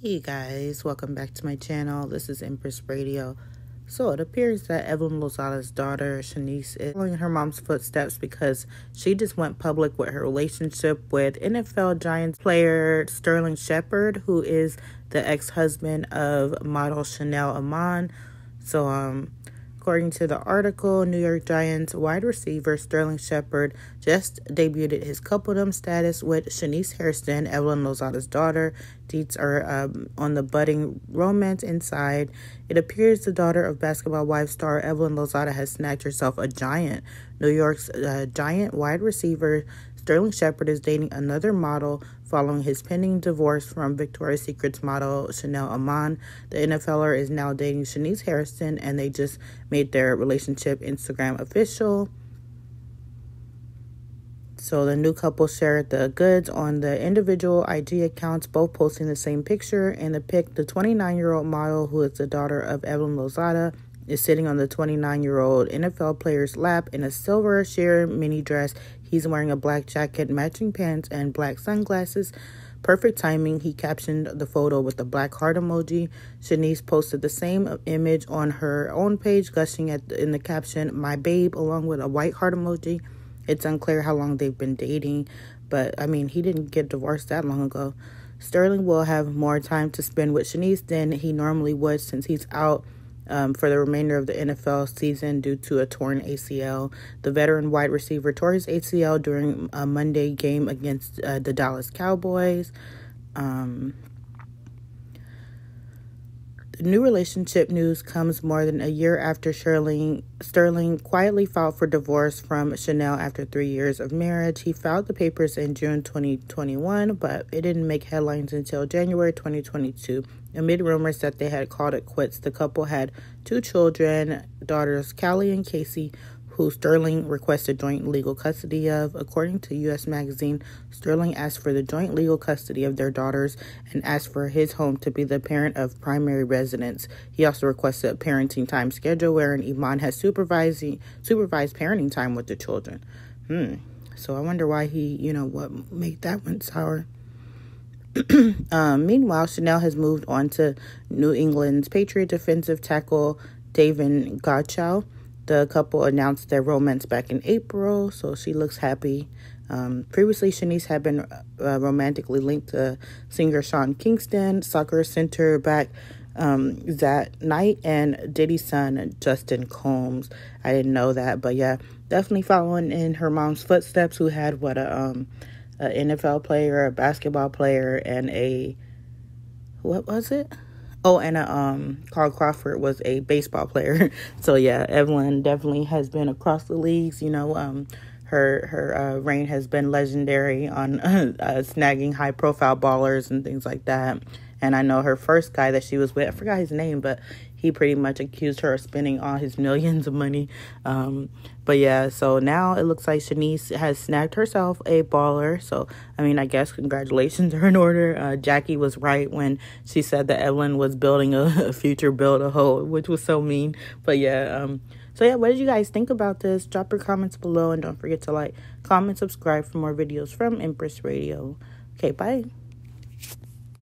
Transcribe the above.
Hey guys, welcome back to my channel. This is Empress Radio. So it appears that Evelyn Lozada's daughter, Shaniece, is following her mom's footsteps because she just went public with her relationship with NFL Giants player Sterling Shepard, who is the ex-husband of model Chanel Iman. So um According to the article, New York Giants wide receiver Sterling Shepard just debuted his coupledom status with Shaniece Hairston, Evelyn Lozada's daughter. Deets are um, on the budding romance inside. It appears the daughter of basketball wife star Evelyn Lozada has snagged herself a giant. New York's uh, giant wide receiver Sterling Shepard is dating another model following his pending divorce from Victoria's Secret's model Chanel Iman. The NFLer is now dating Shaniece Harrison, and they just made their relationship Instagram official. So the new couple shared the goods on the individual IG accounts, both posting the same picture. In the pic, the 29 year old model, who is the daughter of Evelyn Lozada, is sitting on the 29 year old NFL player's lap in a silver sheer mini dress. He's wearing a black jacket, matching pants, and black sunglasses. Perfect timing. He captioned the photo with a black heart emoji. Shaniece posted the same image on her own page, gushing at in the caption, "My babe," along with a white heart emoji. It's unclear how long they've been dating, but I mean, he didn't get divorced that long ago. Sterling will have more time to spend with Shaniece than he normally would since he's out um, for the remainder of the NFL season due to a torn ACL. The veteran wide receiver tore his ACL during a Monday game against uh, the Dallas Cowboys. Um, new relationship news comes more than a year after Sterling, Sterling quietly filed for divorce from Chanel after three years of marriage. He filed the papers in June 2021, but it didn't make headlines until January 2022. Amid rumors that they had called it quits, the couple had two children, daughters Callie and Casey, who Sterling requested joint legal custody of. According to U.S. Magazine, Sterling asked for the joint legal custody of their daughters and asked for his home to be the parent of primary residence. He also requested a parenting time schedule wherein Iman has supervising supervised parenting time with the children. Hmm. So I wonder why he, you know, what made that one sour. um, meanwhile, Chanel has moved on to New England's Patriot defensive tackle Davon Godchaux. The couple announced their romance back in April, so she looks happy. Um, previously, Shaniece had been uh, romantically linked to singer Sean Kingston, soccer center back um, that night, and Diddy's son, Justin Combs. I didn't know that, but yeah, definitely following in her mom's footsteps, who had what a, um, a NFL player, a basketball player, and a what was it? Oh, and a, um, Carl Crawford was a baseball player. so yeah, Evelyn definitely has been across the leagues. You know, um, her her uh, reign has been legendary on uh, snagging high profile ballers and things like that. And I know her first guy that she was with, I forgot his name, but he pretty much accused her of spending all his millions of money. Um, but yeah, so now it looks like Shaniece has snagged herself a baller. So, I mean, I guess congratulations are in order. Uh, Jackie was right when she said that Evelyn was building a, a future build a hoe, which was so mean. But yeah, um, so yeah, what did you guys think about this? Drop your comments below and don't forget to like, comment, subscribe for more videos from Empress Radio. Okay, bye.